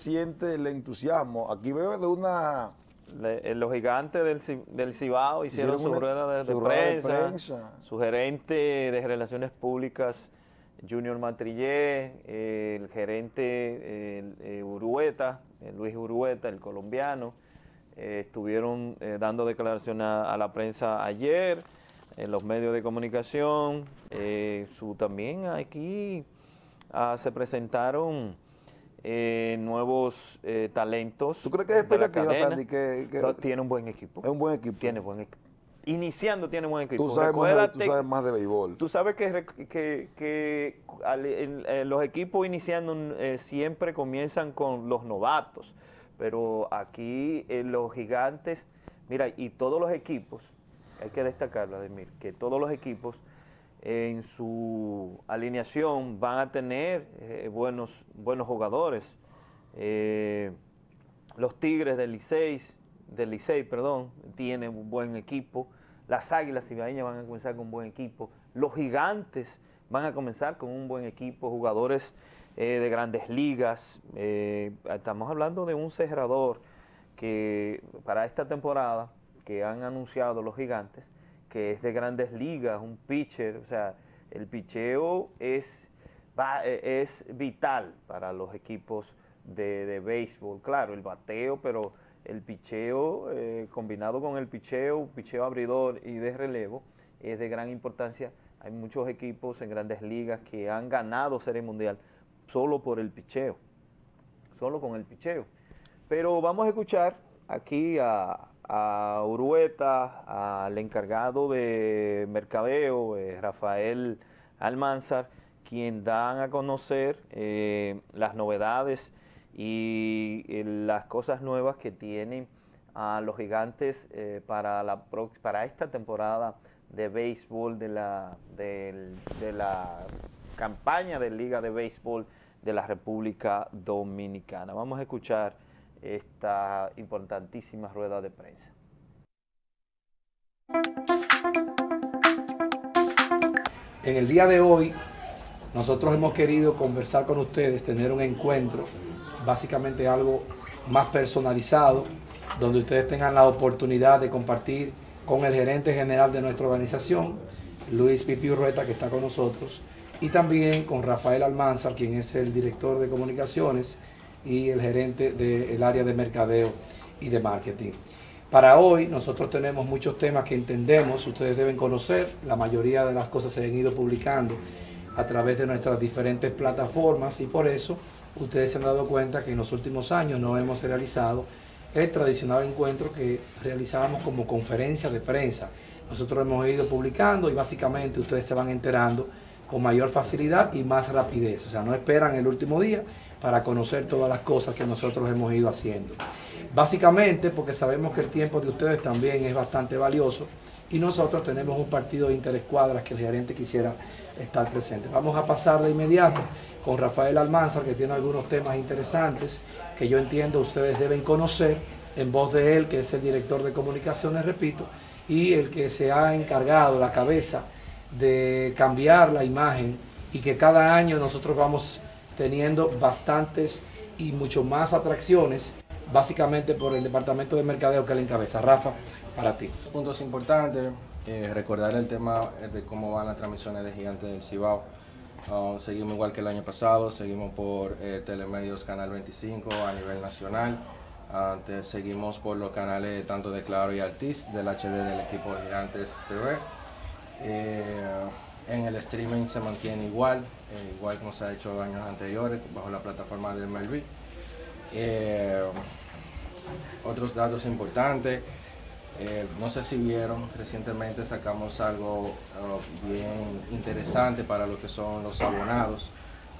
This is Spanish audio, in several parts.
siente el entusiasmo? Aquí veo de una... Eh, los gigantes del, del Cibao hicieron, su, rueda de, prensa, su gerente de Relaciones Públicas, Junior Matrillé, el gerente el, Urueta, Luis Urueta, el colombiano, estuvieron dando declaración a la prensa ayer, en los medios de comunicación, eh, su, también aquí ah, se presentaron eh, nuevos eh, talentos. ¿Tú crees que es expectativa, Sandy? Que, tiene un buen equipo. Es un buen equipo. Tiene buen equipo. Iniciando tiene buen equipo. Tú sabes, más, tú sabes más de béisbol. Tú sabes que, que, que los equipos iniciando siempre comienzan con los novatos, pero aquí los gigantes, mira, y todos los equipos, hay que destacar, Vladimir, que todos los equipos en su alineación van a tener eh, buenos, buenos jugadores. Eh, los Tigres del Licey, del Licey, perdón, tienen un buen equipo. Las Águilas Ibaeñas van a comenzar con un buen equipo. Los Gigantes van a comenzar con un buen equipo, jugadores eh, de grandes ligas. estamos hablando de un cerrador que para esta temporada que han anunciado los gigantes, que es de grandes ligas, un pitcher, o sea, el picheo es, e, es vital para los equipos de, béisbol, claro, el bateo, pero el picheo eh, combinado con el picheo, picheo abridor y de relevo, es de gran importancia. Hay muchos equipos en grandes ligas que han ganado Serie Mundial solo por el picheo, solo con el picheo. Pero vamos a escuchar aquí a, a Urueta, al encargado de mercadeo, eh, Rafael Almanzar, quien dan a conocer eh, las novedades y eh, las cosas nuevas que tienen a los gigantes para, la, para esta temporada de béisbol de la, de, de la campaña de Liga de Béisbol de la República Dominicana. Vamos a escuchar esta importantísima rueda de prensa. En el día de hoy, nosotros hemos querido conversar con ustedes, tener un encuentro, básicamente algo más personalizado, donde ustedes tengan la oportunidad de compartir con el gerente general de nuestra organización, Luis Pipi Urrueta, que está con nosotros, y también con Rafael Almanzar, quien es el director de comunicaciones y el gerente del área de mercadeo y de marketing. Para hoy nosotros tenemos muchos temas que entendemos, ustedes deben conocer, la mayoría de las cosas se han ido publicando a través de nuestras diferentes plataformas y por eso ustedes se han dado cuenta que en los últimos años no hemos realizado el tradicional encuentro que realizábamos como conferencia de prensa. Nosotros hemos ido publicando y básicamente ustedes se van enterando con mayor facilidad y más rapidez. O sea, no esperan el último día para conocer todas las cosas que nosotros hemos ido haciendo. Básicamente porque sabemos que el tiempo de ustedes también es bastante valioso y nosotros tenemos un partido de interescuadras que el gerente quisiera estar presente. Vamos a pasar de inmediato con Rafael Almanzar, que tiene algunos temas interesantes que yo entiendo ustedes deben conocer en voz de él, que es el director de comunicaciones, repito, y el que se ha encargado la cabeza de cambiar la imagen y que cada año nosotros vamos teniendo bastantes y mucho más atracciones, básicamente por el departamento de mercadeo que le encabeza. Rafa, para ti. Puntos importantes, eh, recordar el tema de cómo van las transmisiones de Gigantes del Cibao. Ah, seguimos igual que el año pasado, seguimos por eh, Telemedios Canal 25 a nivel nacional. Antes seguimos por los canales tanto de Claro y Altis, del HD del equipo Gigantes TV. Eh, en el streaming se mantiene igual, eh, igual como se ha hecho años anteriores, bajo la plataforma de MLB. Eh, otros datos importantes, no sé si vieron, recientemente sacamos algo bien interesante para lo que son los abonados,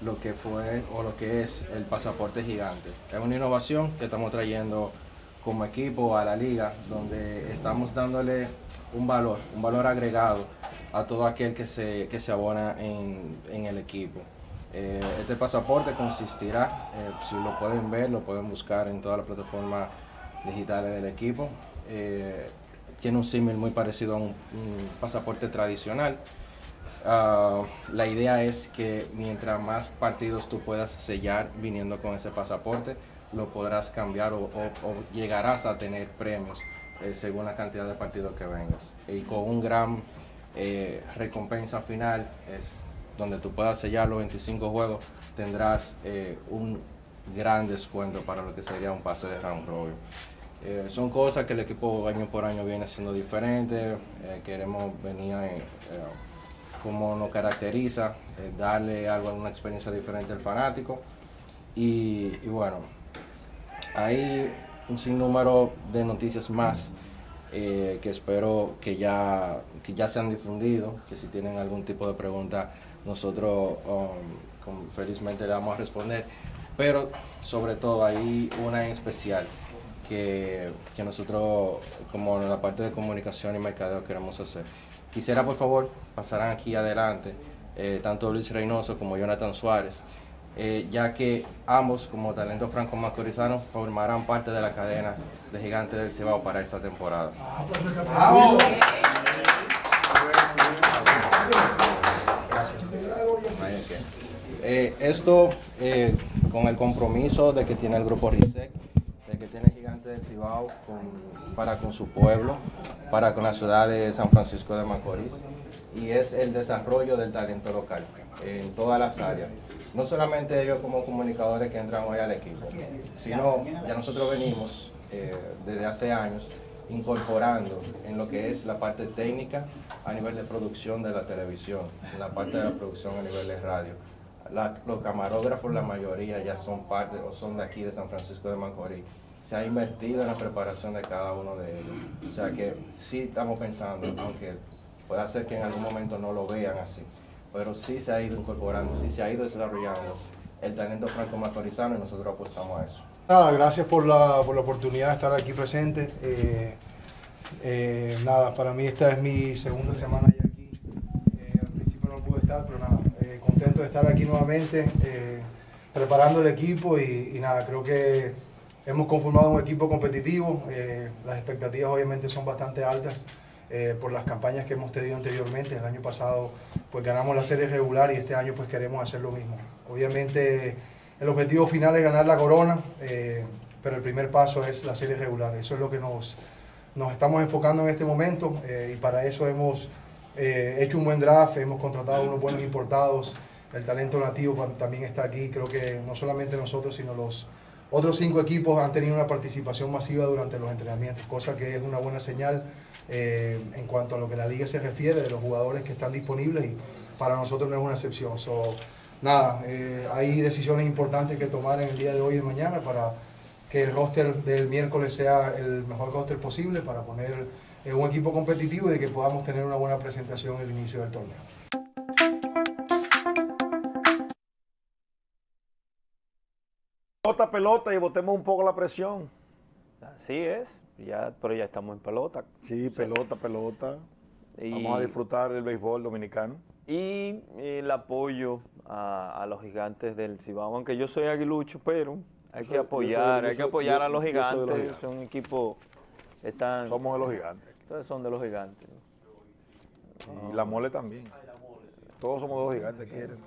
lo que fue o lo que es el pasaporte gigante. Es una innovación que estamos trayendo como equipo a la liga, donde estamos dándole un valor, un valor agregado a todo aquel que se, que se abona en, en el equipo. Eh, este pasaporte consistirá, eh, si lo pueden ver, lo pueden buscar en todas las plataformas digitales del equipo. Eh, tiene un símil muy parecido a un, pasaporte tradicional. Ah, la idea es que mientras más partidos tú puedas sellar viniendo con ese pasaporte, lo podrás cambiar o, llegarás a tener premios según la cantidad de partidos que vengas. Y con un gran eh, recompensa final, es donde tú puedas sellar los 25 juegos, tendrás eh, un gran descuento para lo que sería un pase de round robin. son cosas que el equipo año por año viene haciendo diferente. queremos venir como nos caracteriza, darle algo, una experiencia diferente al fanático. Y, y bueno, hay un sinnúmero de noticias más eh, que espero que ya, que ya se han difundido, que si tienen algún tipo de pregunta nosotros um, felizmente le vamos a responder, pero sobre todo hay una en especial que, que nosotros como en la parte de comunicación y mercadeo queremos hacer. Quisiera por favor pasarán aquí adelante eh, tanto Luis Reynoso como Jonathan Suárez. Eh, ya que ambos, como talento franco macorizano, formarán parte de la cadena de Gigantes del Cibao para esta temporada. Eh, esto eh, con el compromiso de que tiene el grupo RISEC, de que tiene Gigantes del Cibao para con su pueblo, para con la ciudad de San Francisco de Macorís, y es el desarrollo del talento local en todas las áreas no solamente ellos como comunicadores que entran hoy al equipo, sino ya nosotros venimos eh, desde hace años incorporando en lo que es la parte técnica a nivel de producción de la televisión, en la parte de la producción a nivel de radio. los camarógrafos, la mayoría ya son parte o son de aquí de San Francisco de Macorís. Se ha invertido en la preparación de cada uno de ellos. O sea que sí estamos pensando, aunque pueda ser que en algún momento no lo vean así, pero sí se ha ido incorporando, sí se ha ido desarrollando el talento franco-macorizano y nosotros apostamos a eso. Nada, gracias por la, por la oportunidad de estar aquí presente. Eh, eh, nada, para mí esta es mi segunda semana ya aquí. Eh, al principio no pude estar, pero nada, contento de estar aquí nuevamente, preparando el equipo y, y, nada, creo que hemos conformado un equipo competitivo. las expectativas obviamente son bastante altas. Eh, por las campañas que hemos tenido anteriormente. El año pasado pues ganamos la serie regular y este año pues queremos hacer lo mismo. Obviamente el objetivo final es ganar la corona, eh, pero el primer paso es la serie regular. Eso es lo que nos, nos estamos enfocando en este momento eh, y para eso hemos hecho un buen draft, hemos contratado unos buenos importados, el talento nativo también está aquí. Creo que no solamente nosotros, sino los otros cinco equipos han tenido una participación masiva durante los entrenamientos, cosa que es una buena señal eh, en cuanto a lo que la liga se refiere, de los jugadores que están disponibles y para nosotros no es una excepción. So, nada, eh, hay decisiones importantes que tomar en el día de hoy y mañana para que el roster del miércoles sea el mejor roster posible para poner un equipo competitivo y de que podamos tener una buena presentación en el inicio del torneo. Pelota, pelota y botemos un poco la presión. Así es ya, pero ya estamos en pelota. Sí, pelota, pelota. Vamos a disfrutar el béisbol dominicano. Y el apoyo a, los gigantes del Cibao, aunque yo soy aguilucho, pero hay que apoyar, hay que apoyar a los gigantes. Son un equipo, están... Somos de los gigantes. Entonces son de los gigantes. Y la mole también. Todos somos dos gigantes, quieren.